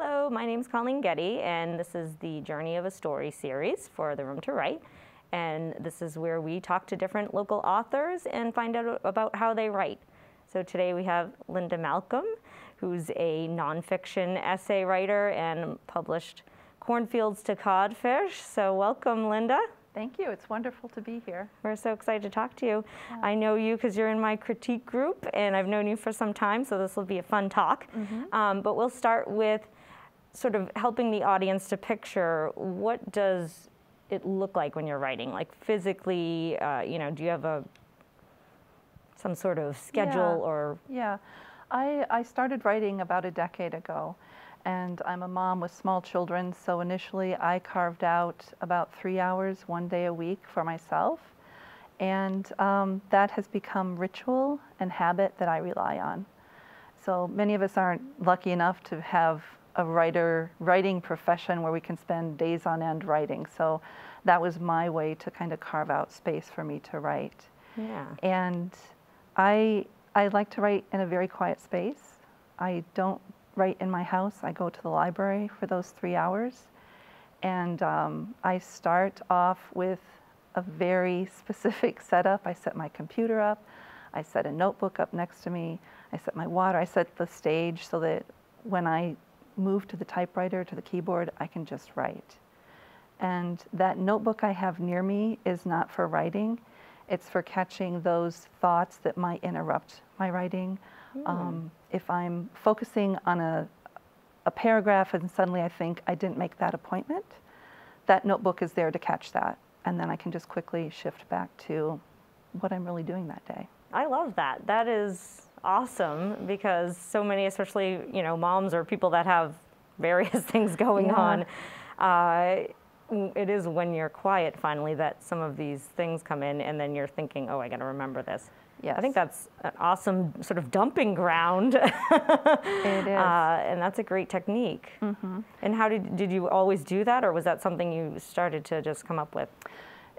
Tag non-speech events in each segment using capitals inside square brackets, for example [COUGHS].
Hello, my name is Colleen Getty, and this is the Journey of a Story series for The Room to Write. And this is where we talk to different local authors and find out about how they write. So today we have Linda Malcolm, who's a nonfiction essay writer and published Cornfields to Codfish. So welcome, Linda. Thank you. It's wonderful to be here. We're so excited to talk to you. Yeah. I know you because you're in my critique group, and I've known you for some time, so this will be a fun talk. Mm -hmm. um, but we'll start with sort of helping the audience to picture what does it look like when you're writing? Like physically, uh, you know, do you have a some sort of schedule yeah. or? Yeah, I, I started writing about a decade ago and I'm a mom with small children, so initially I carved out about three hours one day a week for myself. And um, that has become ritual and habit that I rely on. So many of us aren't lucky enough to have a writer writing profession where we can spend days on end writing. So that was my way to kind of carve out space for me to write. Yeah. And I I like to write in a very quiet space. I don't write in my house. I go to the library for those three hours. And um, I start off with a very [LAUGHS] specific setup. I set my computer up. I set a notebook up next to me. I set my water. I set the stage so that when I move to the typewriter, to the keyboard, I can just write. And that notebook I have near me is not for writing. It's for catching those thoughts that might interrupt my writing. Mm. Um, if I'm focusing on a, a paragraph and suddenly I think I didn't make that appointment, that notebook is there to catch that. And then I can just quickly shift back to what I'm really doing that day. I love that. That is awesome because so many, especially you know, moms or people that have various [LAUGHS] things going yeah. on. Uh, it is when you're quiet finally that some of these things come in, and then you're thinking, "Oh, I got to remember this." Yes. I think that's an awesome sort of dumping ground. [LAUGHS] it is. Uh, and that's a great technique. Mm-hmm. And how did, did you always do that, or was that something you started to just come up with?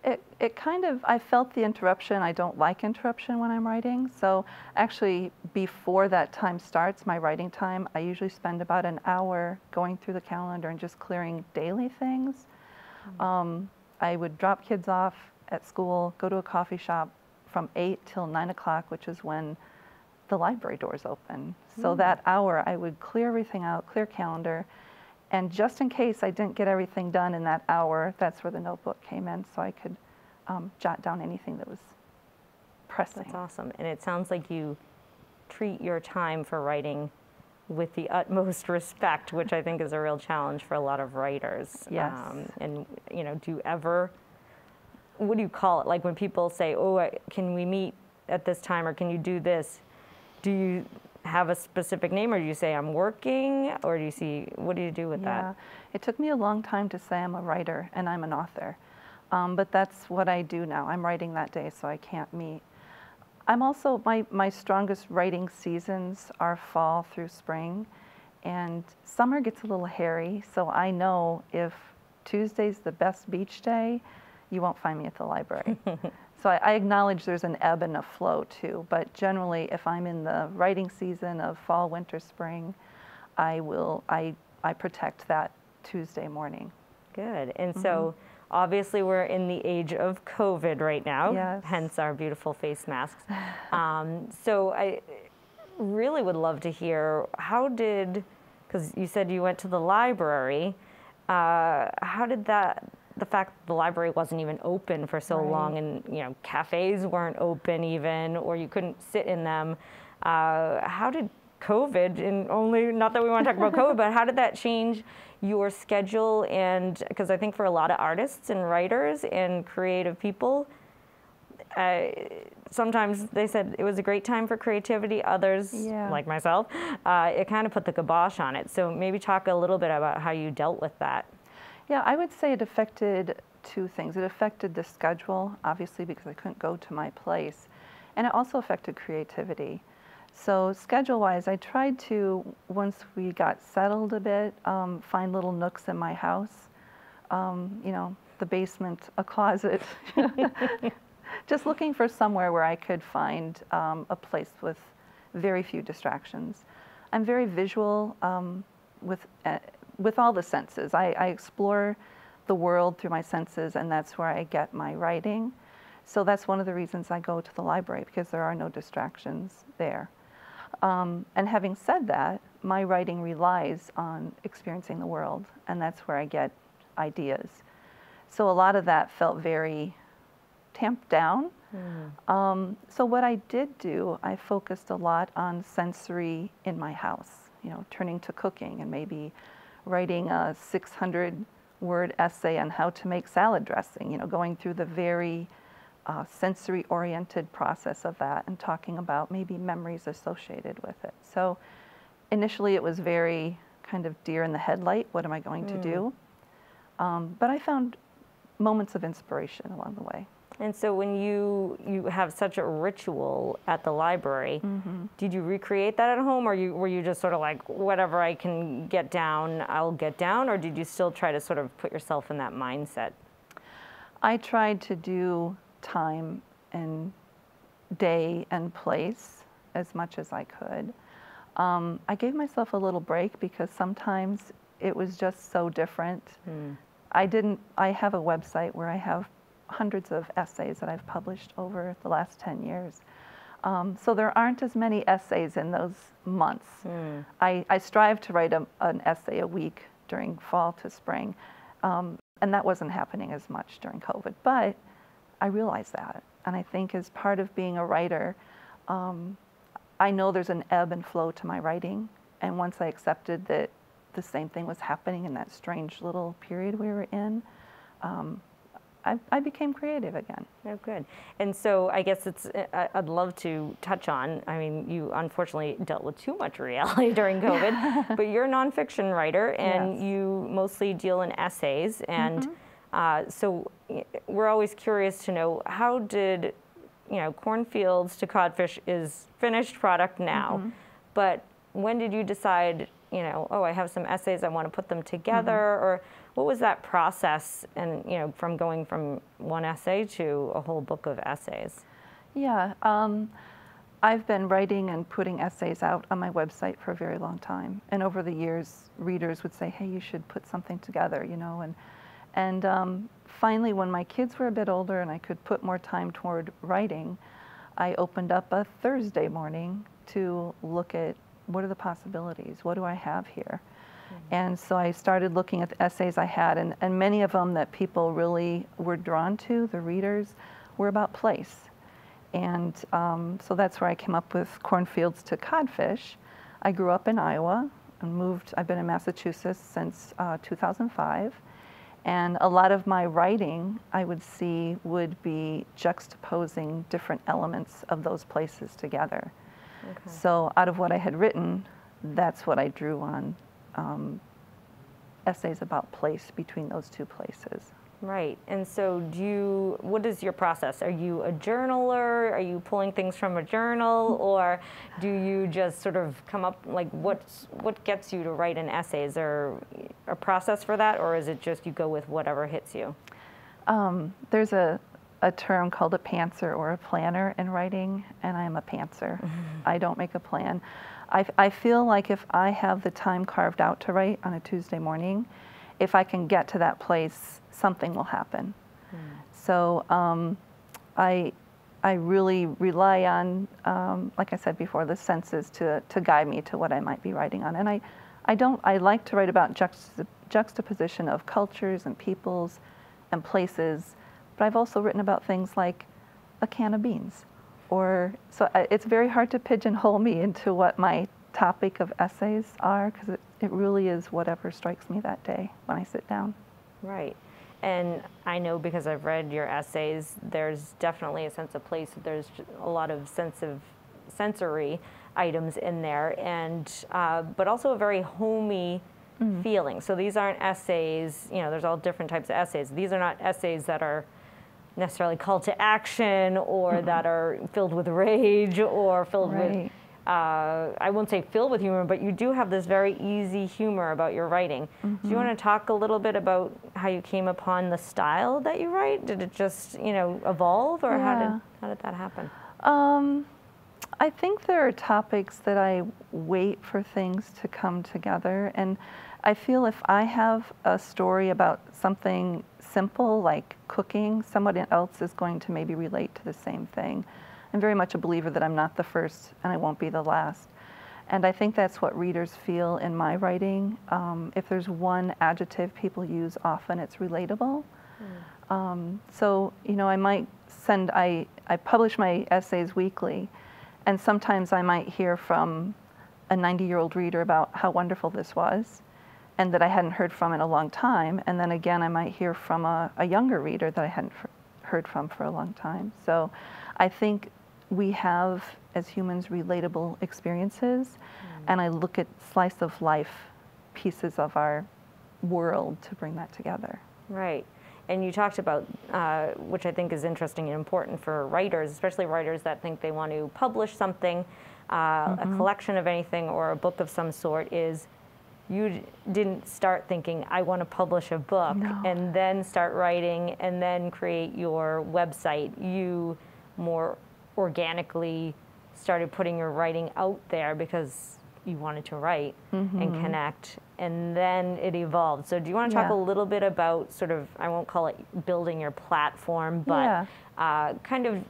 It, it kind of, I felt the interruption. I don't like interruption when I'm writing. So actually, before that time starts, my writing time, I usually spend about an hour going through the calendar and just clearing daily things. Mm-hmm. Um, I would drop kids off at school, go to a coffee shop from 8 till 9 o'clock, which is when the library doors open. So mm. that hour, I would clear everything out, clear calendar, and just in case I didn't get everything done in that hour, that's where the notebook came in, so I could um, jot down anything that was pressing. That's awesome. And it sounds like you treat your time for writing with the utmost [LAUGHS] respect, which I think is a real challenge for a lot of writers. Yes. Um, and, you know, do you ever, what do you call it? Like when people say, oh, can we meet at this time or can you do this? Do you have a specific name or do you say I'm working or do you see, what do you do with yeah. that? It took me a long time to say I'm a writer and I'm an author. Um, but that's what I do now. I'm writing that day, so I can't meet. I'm also, my, my strongest writing seasons are fall through spring. And summer gets a little hairy, so I know if Tuesday's the best beach day, you won't find me at the library. [LAUGHS] So I, I, acknowledge there's an ebb and a flow too, but generally if I'm in the writing season of fall, winter, spring, I will, I, I protect that Tuesday morning. Good, and mm -hmm. so obviously we're in the age of COVID right now, yes. hence our beautiful face masks. [LAUGHS] um, so I really would love to hear, how did, because you said you went to the library, uh, how did that the fact that the library wasn't even open for so right. long and you know cafes weren't open even or you couldn't sit in them. Uh, how did covid and only not that we want to talk about covid but how did that change your schedule? And because i think for a lot of artists and writers and creative people uh, sometimes they said it was a great time for creativity. Others yeah. like myself uh, it kind of put the kibosh on it. So maybe talk a little bit about how you dealt with that yeah, I would say it affected two things. It affected the schedule, obviously, because I couldn't go to my place, and it also affected creativity. So schedule-wise, I tried to, once we got settled a bit, um, find little nooks in my house. Um, you know, the basement, a closet. [LAUGHS] Just looking for somewhere where I could find um, a place with very few distractions. I'm very visual um, with uh, with all the senses. I, I explore the world through my senses, and that's where I get my writing. So that's one of the reasons I go to the library because there are no distractions there. Um, and having said that, my writing relies on experiencing the world, and that's where I get ideas. So a lot of that felt very tamped down. Mm. Um, so what I did do, I focused a lot on sensory in my house, you know, turning to cooking and maybe writing a 600 word essay on how to make salad dressing, you know, going through the very uh, sensory oriented process of that and talking about maybe memories associated with it. So initially it was very kind of deer in the headlight what am I going mm. to do? Um, but I found moments of inspiration along the way. And so when you you have such a ritual at the library, mm-hmm. did you recreate that at home or you were you just sort of like whatever I can get down, I'll get down or did you still try to sort of put yourself in that mindset? I tried to do time and day and place as much as I could. Um, I gave myself a little break because sometimes it was just so different. Mm. I didn't, I have a website where I have hundreds of essays that I've published over the last 10 years. Um, so there aren't as many essays in those months. Mm. I, I, strive to write a, an essay a week during fall to spring, um, and that wasn't happening as much during COVID. But I realize that, and I think as part of being a writer, um, I know there's an ebb and flow to my writing, and once I accepted that the same thing was happening in that strange little period we were in, um, I, I, became creative again. Oh, good. And so I guess it's, I'd love to touch on, I mean, you unfortunately dealt with too much reality [LAUGHS] during COVID, [LAUGHS] but you're a nonfiction writer and yes. you mostly deal in essays. And mm-hmm. uh, so we're always curious to know how did, you know, cornfields to codfish is finished product now, mm-hmm. but when did you decide, you know, oh, I have some essays, I want to put them together, mm-hmm. or what was that process and, you know, from going from one essay to a whole book of essays? Yeah, um, I've been writing and putting essays out on my website for a very long time. And over the years, readers would say, hey, you should put something together, you know. And, and um, finally, when my kids were a bit older and I could put more time toward writing, I opened up a Thursday morning to look at what are the possibilities? What do I have here? And so I started looking at the essays I had, and, and many of them that people really were drawn to, the readers, were about place. And um, so that's where I came up with Cornfields to Codfish. I grew up in Iowa and moved, I've been in Massachusetts since uh, 2005. And a lot of my writing, I would see, would be juxtaposing different elements of those places together. Okay. So out of what I had written, that's what I drew on um, essays about place between those two places. Right. And so, do you, what is your process? Are you a journaler? Are you pulling things from a journal? Or do you just sort of come up, like, what's, what gets you to write an essay? Is there a process for that? Or is it just you go with whatever hits you? Um, there's a, a term called a pantser or a planner in writing, and I'm a pantser. Mm-hmm. [LAUGHS] I don't make a plan. I, I feel like if I have the time carved out to write on a Tuesday morning, if I can get to that place, something will happen. Mm. So um, I, I really rely on, um, like I said before, the senses to, to guide me to what I might be writing on. And I, I don't, I like to write about juxtap- juxtaposition of cultures and peoples and places, but I've also written about things like a can of beans or so it's very hard to pigeonhole me into what my topic of essays are because it, it really is whatever strikes me that day when I sit down. Right. And I know because I've read your essays, there's definitely a sense of place. There's a lot of sense of sensory items in there, and uh, but also a very homey mm. feeling. So these aren't essays. You know, there's all different types of essays. These are not essays that are necessarily call to action or mm-hmm. that are filled with rage or filled right. with uh, I won't say filled with humor, but you do have this very easy humor about your writing. Mm-hmm. Do you mm-hmm. want to talk a little bit about how you came upon the style that you write? Did it just, you know, evolve, or yeah. how did how did that happen? Um, I think there are topics that I wait for things to come together, and I feel if I have a story about something simple like cooking, someone else is going to maybe relate to the same thing. I'm very much a believer that I'm not the first and I won't be the last. And I think that's what readers feel in my writing. Um, if there's one adjective people use often, it's relatable. Mm. Um, so, you know, I might send, I, I publish my essays weekly, and sometimes I might hear from a 90 year old reader about how wonderful this was and that I hadn't heard from in a long time. And then again, I might hear from a, a younger reader that I hadn't heard from for a long time. So I think we have, as humans, relatable experiences. Mm. And I look at slice of life pieces of our world to bring that together. Right. And you talked about, uh, which I think is interesting and important for writers, especially writers that think they want to publish something, uh, mm-hmm. a collection of anything or a book of some sort, is you didn't start thinking, I want to publish a book no. and then start writing and then create your website. You more organically started putting your writing out there because you wanted to write mm-hmm. and connect and then it evolved so do you want to talk yeah. a little bit about sort of i won't call it building your platform but yeah. uh, kind of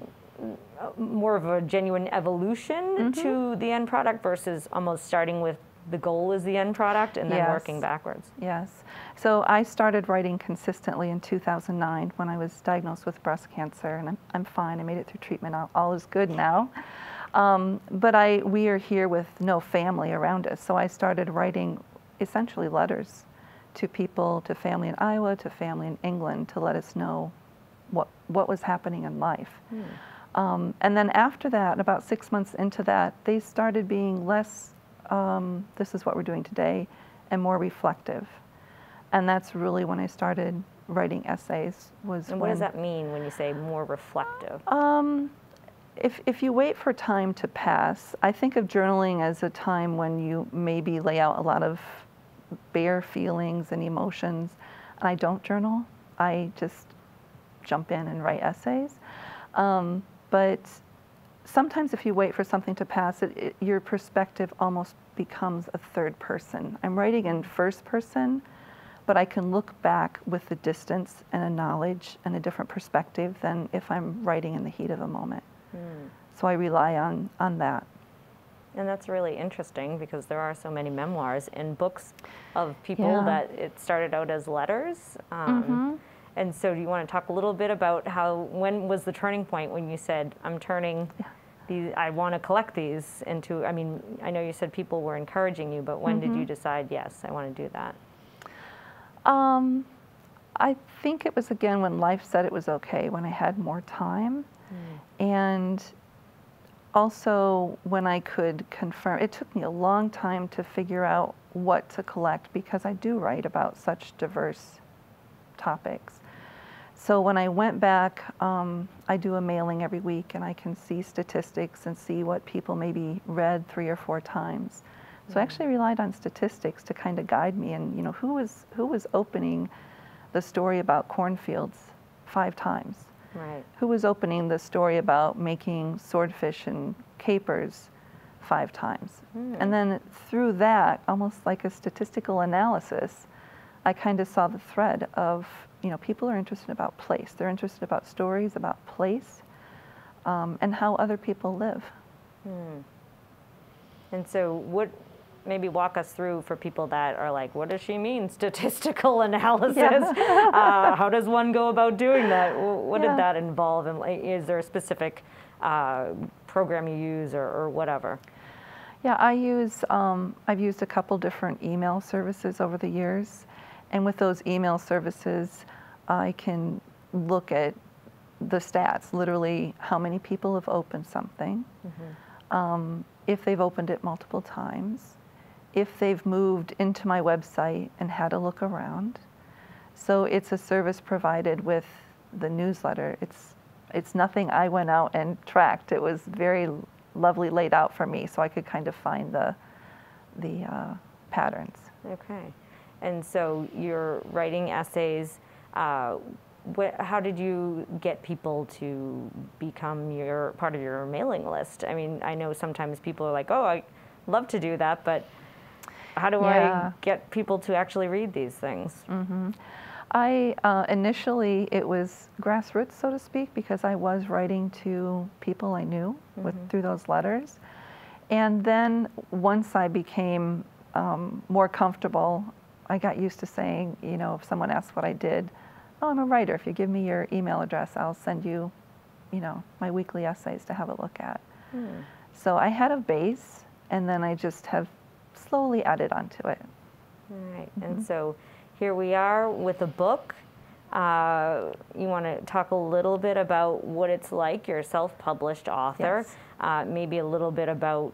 uh, more of a genuine evolution mm-hmm. to the end product versus almost starting with the goal is the end product and then yes. working backwards. Yes. So I started writing consistently in 2009 when I was diagnosed with breast cancer, and I'm, I'm fine. I made it through treatment. All, all is good now. Um, but I, we are here with no family around us, so I started writing essentially letters to people, to family in Iowa, to family in England, to let us know what what was happening in life. Hmm. Um, and then after that, about six months into that, they started being less um, this is what we're doing today, and more reflective. And that's really when I started writing essays. Was and what when, does that mean when you say more reflective? Um, if, if you wait for time to pass, I think of journaling as a time when you maybe lay out a lot of bare feelings and emotions. And I don't journal. I just jump in and write essays. Um, but sometimes if you wait for something to pass, it, it, your perspective almost becomes a third person. I'm writing in first person, but I can look back with the distance and a knowledge and a different perspective than if I'm writing in the heat of a moment. Mm. So I rely on, on that. And that's really interesting because there are so many memoirs and books of people yeah. that it started out as letters. Um, mm-hmm. And so, do you want to talk a little bit about how, when was the turning point when you said, I'm turning yeah I want to collect these into, I mean, I know you said people were encouraging you, but when mm-hmm. did you mm-hmm. decide, yes, I want to do that? Um, I think it was again when life said it was okay, when I had more time. Mm. And also when I could confirm, it took me a long time to figure out what to collect because I do write about such diverse topics. So when I went back, um, I do a mailing every week and I can see statistics and see what people maybe read three or four times. So. I actually relied on statistics to kind of guide me and you know who was who was opening the story about cornfields five times. Right. Who was opening the story about making swordfish and capers five times. Mm. And then through that, almost like a statistical analysis, I kind of saw the thread of you know, people are interested about place. They're interested about stories about place um, and how other people live. Hmm. And so, what maybe walk us through for people that are like, what does she mean, statistical [LAUGHS] analysis? Yeah. [LAUGHS] uh, how does one go about doing that? What yeah. did that involve? And is there a specific uh, program you use or, or whatever? Yeah, I use, um, I've used a couple different email services over the years. And with those email services, I can look at the stats, literally how many people have opened something, mm-hmm. um, if they've opened it multiple times, if they've moved into my website and had a look around. So it's a service provided with the newsletter. It's it's nothing I went out and tracked. It was very lovely laid out for me, so I could kind of find the the uh, patterns. Okay. And so you're writing essays. Uh, how did you get people to become your part of your mailing list? I mean, I know sometimes people are like, "Oh, I love to do that," but How do Yeah. I get people to actually read these things? I uh, initially it was grassroots, so to speak, because I was writing to people I knew with through those letters, and then once I became um, more comfortable, I got used to saying, you know, if someone asks what I did, oh, I'm a writer. If you give me your email address, I'll send you, you know, my weekly essays to have a look at. So I had a base, and then I just have slowly added onto it. All right. And so here we are with a book. Uh, you want to talk a little bit about what it's like. You're a self published author. Yes. Uh, maybe a little bit about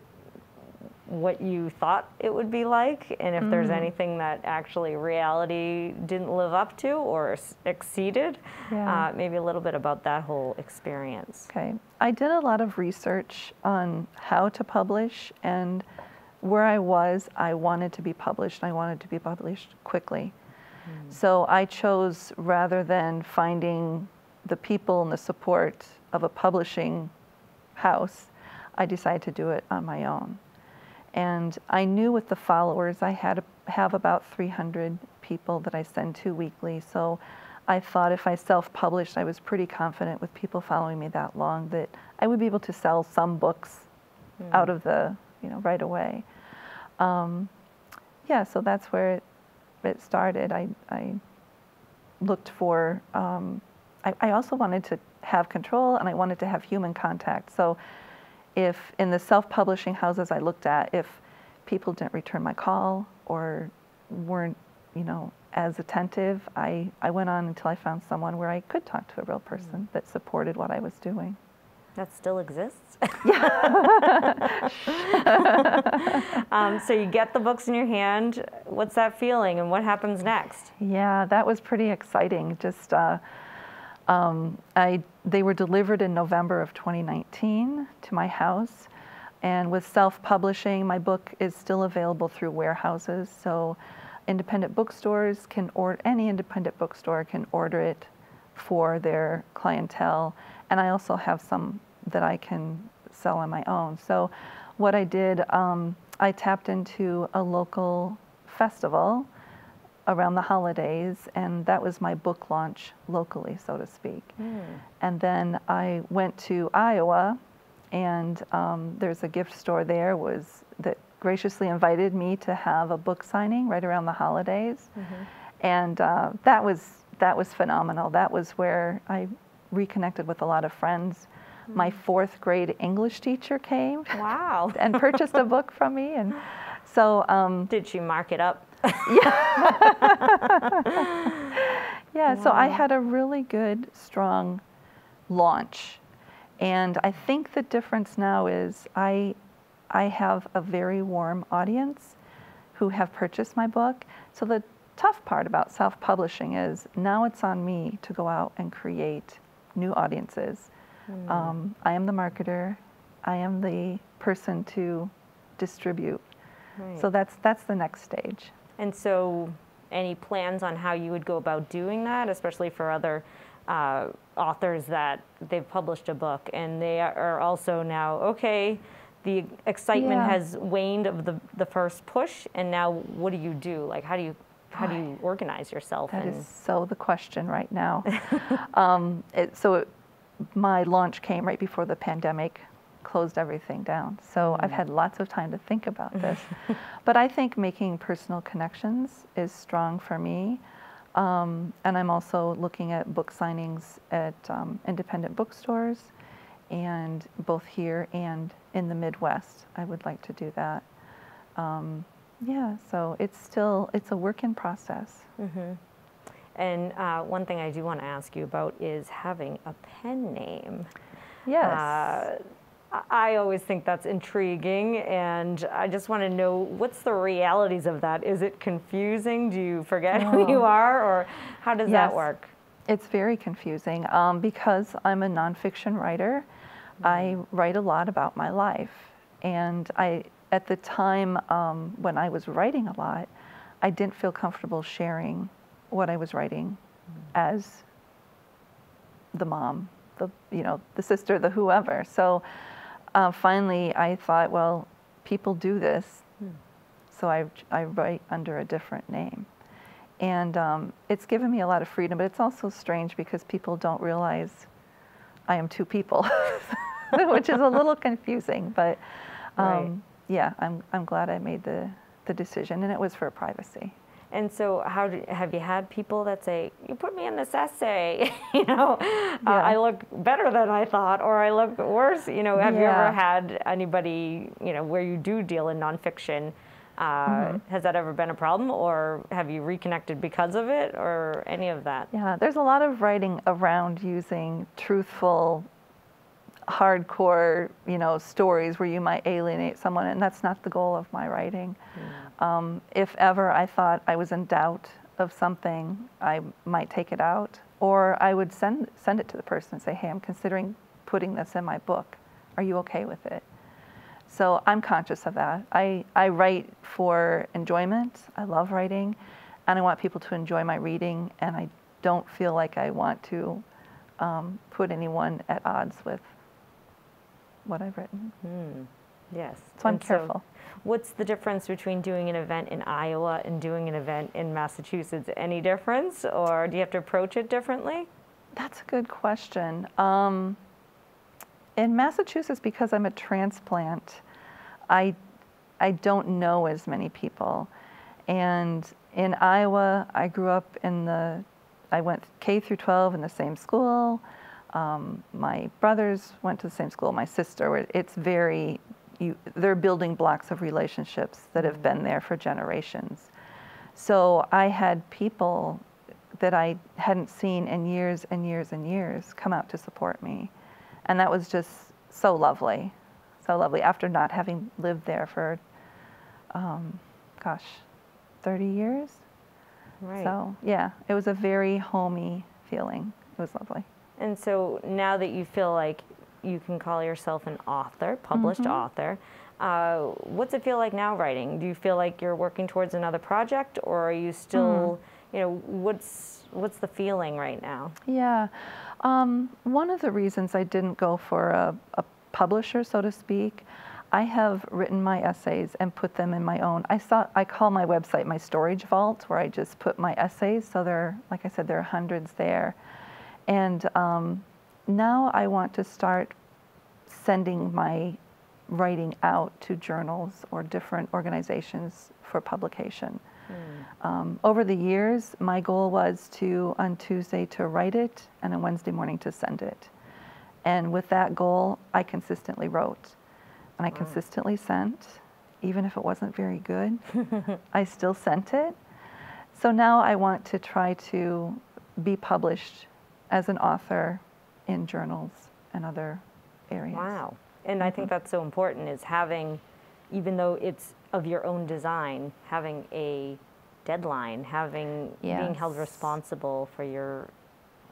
what you thought it would be like, and if there's anything that actually reality didn't live up to or exceeded. Yeah. Uh, maybe a little bit about that whole experience. Okay. I did a lot of research on how to publish and where I was, I wanted to be published. I wanted to be published quickly. So I chose rather than finding the people and the support of a publishing house, I decided to do it on my own. And I knew with the followers, I had have about 300 people that I send to weekly. So I thought if I self-published, I was pretty confident with people following me that long that I would be able to sell some books out of the, you know, right away. Um, yeah, so that's where it, it started. I, I looked for, um, I, I also wanted to have control and I wanted to have human contact. So if in the self-publishing houses I looked at, if people didn't return my call or weren't, you know, as attentive, I, I went on until I found someone where I could talk to a real person that supported what I was doing. That still exists. [LAUGHS] [LAUGHS] um, so you get the books in your hand. What's that feeling, and what happens next? Yeah, that was pretty exciting. Just uh, um, I they were delivered in November of 2019 to my house, and with self-publishing, my book is still available through warehouses. So, independent bookstores can order any independent bookstore can order it for their clientele, and I also have some that I can sell on my own. So, what I did, um, I tapped into a local festival around the holidays, and that was my book launch locally, so to speak. And then I went to Iowa, and um, there's a gift store there was that graciously invited me to have a book signing right around the holidays, and uh, that was that was phenomenal. That was where I reconnected with a lot of friends. My fourth grade English teacher came Wow. and purchased a book from me, and [LAUGHS] so um, Did she mark it up? Yeah, [LAUGHS] Yeah. so I had a really good, strong launch. And I think the difference now is I, I have a very warm audience who have purchased my book. So the tough part about self publishing is now it's on me to go out and create new audiences. Um, I am the marketer, I am the person to distribute. So that's, that's the next stage. And so, any plans on how you would go about doing that, especially for other uh, authors that they've published a book and they are also now, okay, the excitement Yeah. has waned of the, the first push, and now what do you do? Like, how do you how do you organize yourself? That and is so the question right now. [LAUGHS] um, it, so it, my launch came right before the pandemic closed everything down. So I've had lots of time to think about [LAUGHS] this. but I think making personal connections is strong for me. Um, and I'm also looking at book signings at um, independent bookstores and both here and in the Midwest. I would like to do that. Um, yeah, so it's still, it's a work in process. and uh, one thing I do want to ask you about is having a pen name. Yes. Uh, I- always think that's intriguing, and I just want to know what's the realities of that. Is it confusing? Do you forget who you are, or how does that work? It's very confusing um, because I'm a nonfiction writer. I write a lot about my life, and I, at the time um, when I was writing a lot, I didn't feel comfortable sharing what I was writing as the mom, the you know the sister, the whoever. So uh, finally, I thought, well, people do this, so so I, I write under a different name. And um, it's given me a lot of freedom, but it's also strange because people don't realize I am two people, [LAUGHS] which is a [LAUGHS] little confusing. But um, Right. yeah, I'm, I'm glad I made the, the decision, and it was for privacy. And so, how do, have you had people that say, "You put me in this essay, [LAUGHS] you know, uh, I look better than I thought, or I look worse"? You know, have you ever had anybody, you know, where you do deal in nonfiction? Uh, Mm-hmm. Has that ever been a problem, or have you reconnected because of it, or any of that? Yeah, there's a lot of writing around using truthful, hardcore, you know, stories where you might alienate someone, and that's not the goal of my writing. Um, if ever I thought I was in doubt of something, I might take it out, or I would send send it to the person and say, "Hey, I'm considering putting this in my book. Are you okay with it?" So I'm conscious of that. I, I write for enjoyment. I love writing, and I want people to enjoy my reading, and I don't feel like I want to um, put anyone at odds with what I've written. Yes. So I'm And careful. what's the difference between doing an event in Iowa and doing an event in Massachusetts? Any difference, or do you have to approach it differently? That's a good question. Um, in Massachusetts, because I'm a transplant, I, I don't know as many people. And in Iowa, I grew up in the, I went K through 12 in the same school. Um, my brothers went to the same school, my sister. It's very, you, they're building blocks of relationships that have been there for generations. So I had people that I hadn't seen in years and years and years come out to support me. And that was just so lovely, so lovely after not having lived there for, um, gosh, 30 years. Right. So, yeah, it was a very homey feeling. It was lovely. And so now that you feel like you can call yourself an author, published Mm-hmm. author, uh, what's it feel like now writing? Do you feel like you're working towards another project, or are you still, Hmm. you know, what's what's the feeling right now? Yeah. Um, one of the reasons I didn't go for a, a publisher, so to speak, I have written my essays and put them in my own. I saw I call my website my storage vault, where I just put my essays. So there, like I said, there are hundreds there, and um, now I want to start sending my writing out to journals or different organizations for publication. Um, over the years, my goal was to, on Tuesday, to write it, and on Wednesday morning to send it. And with that goal, I consistently wrote, and I consistently sent, even if it wasn't very good. [LAUGHS] I still sent it. So now I want to try to be published as an author in journals and other areas. Wow. And I Mm-hmm. think that's so important is having, even though it's of your own design, having a deadline, having being held responsible for your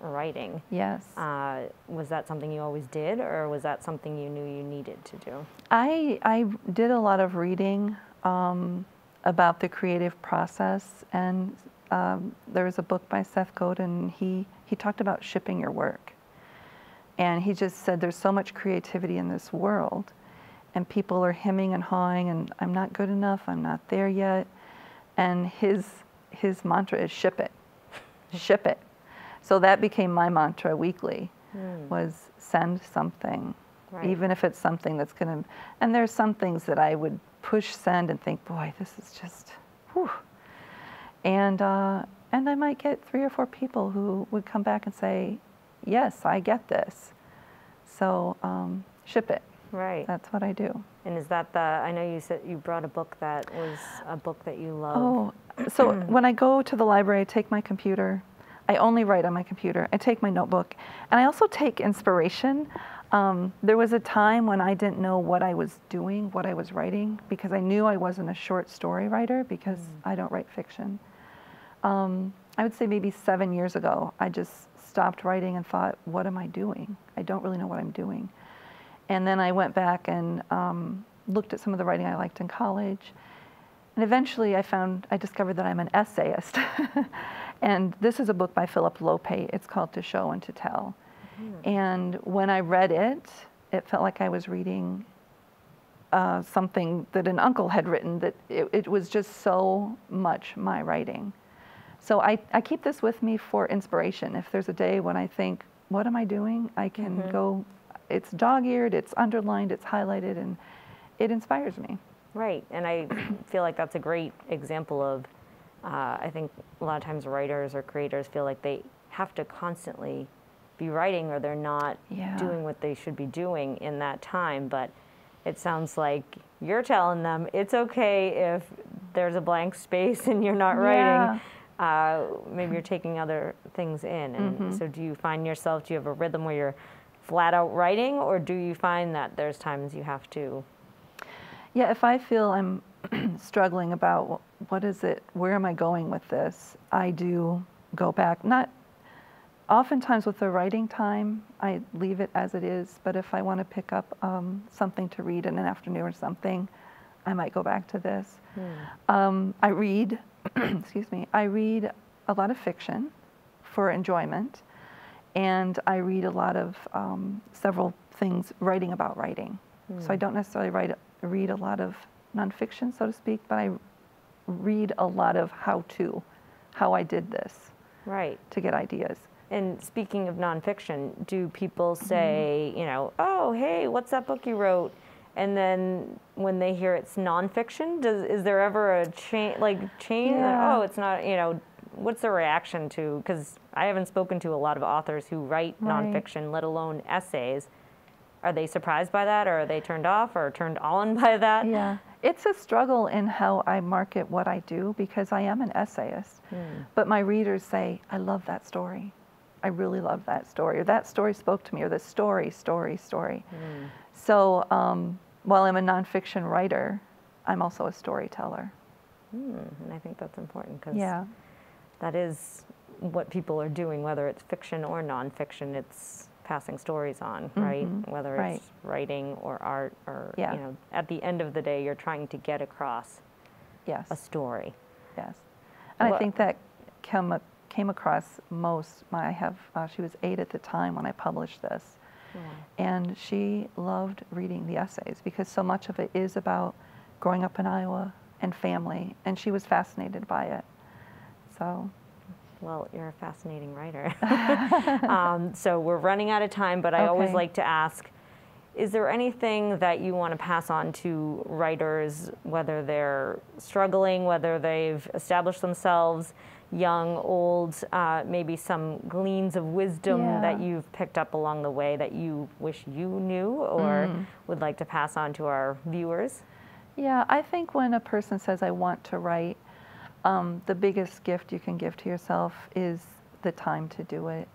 writing. Yes. Uh, was that something you always did, or was that something you knew you needed to do? I, I did a lot of reading um, about the creative process, and um, there was a book by Seth Godin. He, he talked about shipping your work. And he just said there's so much creativity in this world, and people are hemming and hawing, and I'm not good enough, I'm not there yet. And his, his mantra is ship it, [LAUGHS] ship it. So that became my mantra weekly, was send something Right. even if it's something that's going to and there's some things that i would push send and think boy this is just whew. and uh, and i might get three or four people who would come back and say yes i get this so um, ship it Right. that's what i do and is that the? I know you said you brought a book that was a book that you love. Oh, so [CLEARS THROAT] when I go to the library, I take my computer. I only write on my computer. I take my notebook, and I also take inspiration. Um, there was a time when I didn't know what I was doing, what I was writing, because I knew I wasn't a short story writer because I don't write fiction. Um, I would say maybe seven years ago, I just stopped writing and thought, what am I doing? I don't really know what I'm doing. And then I went back and um, looked at some of the writing I liked in college. And eventually I found, I discovered that I'm an essayist. [LAUGHS] and this is a book by Phillip Lopate. It's called To Show and to Tell. And when I read it, it felt like I was reading uh, something that an uncle had written that it, it was just so much my writing. So I, I keep this with me for inspiration. If there's a day when I think, what am I doing? I can Mm-hmm. go, it's dog eared, it's underlined, it's highlighted, and it inspires me. Right, and I [COUGHS] feel like that's a great example of. Uh, I think a lot of times writers or creators feel like they have to constantly be writing, or they're not Yeah. doing what they should be doing in that time. But it sounds like you're telling them it's okay if there's a blank space and you're not writing. Uh, maybe you're taking other things in. And Mm-hmm. so, do you find yourself? Do you have a rhythm where you're flat out writing, or do you find that there's times you have to? Yeah, if I feel I'm [CLEARS THROAT] struggling about what is it, where am I going with this, I do go back. Not oftentimes with the writing time, I leave it as it is. But if I want to pick up um, something to read in an afternoon or something, I might go back to this. Um, I read, [CLEARS THROAT] excuse me, I read a lot of fiction for enjoyment, and I read a lot of um, several things writing about writing. So I don't necessarily write, read a lot of nonfiction, so to speak, but I read a lot of how to, how I did this Right. to get ideas. And speaking of nonfiction, do people Mm-hmm. say, you know, oh, hey, what's that book you wrote? And then when they hear it's nonfiction, does is there ever a change, like change? Yeah. Oh, it's not. You know, what's the reaction to? Because I haven't spoken to a lot of authors who write Right. nonfiction, let alone essays. Are they surprised by that, or are they turned off, or turned on [LAUGHS] by that? Yeah, it's a struggle in how I market what I do because I am an essayist. But my readers say, I love that story. I really love that story. Or that story spoke to me, or the story, story, story. So um, while I'm a nonfiction writer, I'm also a storyteller. Hmm, and I think that's important because Yeah, that is what people are doing, whether it's fiction or nonfiction. It's passing stories on, right? Whether right. it's writing or art, or Yeah. you know, at the end of the day, you're trying to get across yes, a story. yes. And Well- I think that came, came across most. My, I have, uh, she was eight at the time when I published this. And she loved reading the essays because so much of it is about growing up in Iowa and family, and she was fascinated by it. So, Well, you're a fascinating writer. [LAUGHS] [LAUGHS] um, so we're running out of time, but I always like to ask is there anything that you want to pass on to writers, whether they're struggling, whether they've established themselves, young, old, uh, maybe some gleans of wisdom that you've picked up along the way that you wish you knew or Mm. would like to pass on to our viewers? yeah, I think when a person says, I want to write, um, the biggest gift you can give to yourself is the time to do it.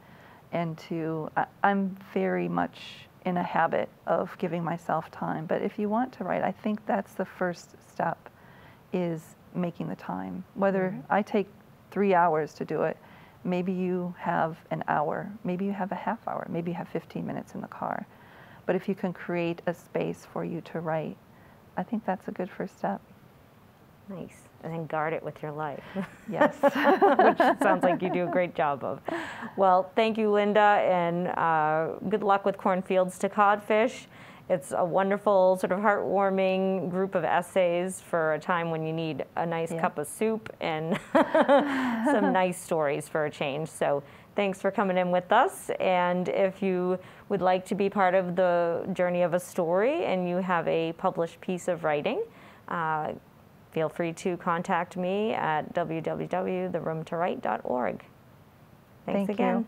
And to, I, I'm very much in a habit of giving myself time. But if you want to write, I think that's the first step is making the time. Whether I take three hours to do it, maybe you have an hour, maybe you have a half hour, maybe you have 15 minutes in the car. But if you can create a space for you to write, I think that's a good first step. Nice. And then guard it with your life. [LAUGHS] Yes. which sounds like you do a great job of. Well, thank you, Linda, and uh, good luck with Cornfields to Codfish. It's a wonderful, sort of heartwarming group of essays for a time when you need a nice Yeah. cup of soup and [LAUGHS] some nice stories for a change. So, thanks for coming in with us. And if you would like to be part of the journey of a story and you have a published piece of writing, uh, feel free to contact me at www.theroomtowrite.org. Thanks Thank you. again.